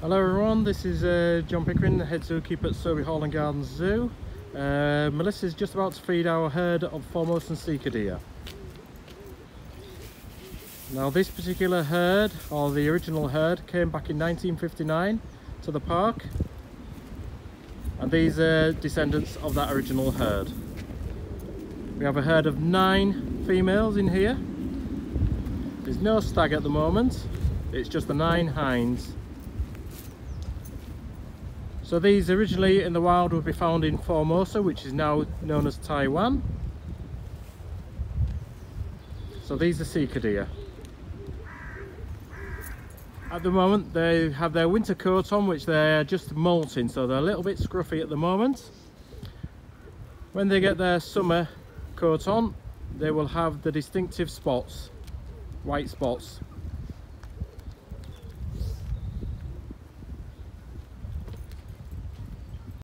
Hello everyone, this is uh, John Pickering, the head zookeeper at Sewerby Hall and Gardens Zoo. Uh, is just about to feed our herd of Formosan sika deer. Now this particular herd, or the original herd, came back in 1959 to the park. And these are descendants of that original herd. We have a herd of nine females in here. There's no stag at the moment, it's just the nine hinds so these originally in the wild would be found in Formosa, which is now known as Taiwan. So these are sika deer. At the moment they have their winter coat on which they're just molting so they're a little bit scruffy at the moment. When they get their summer coat on they will have the distinctive spots, white spots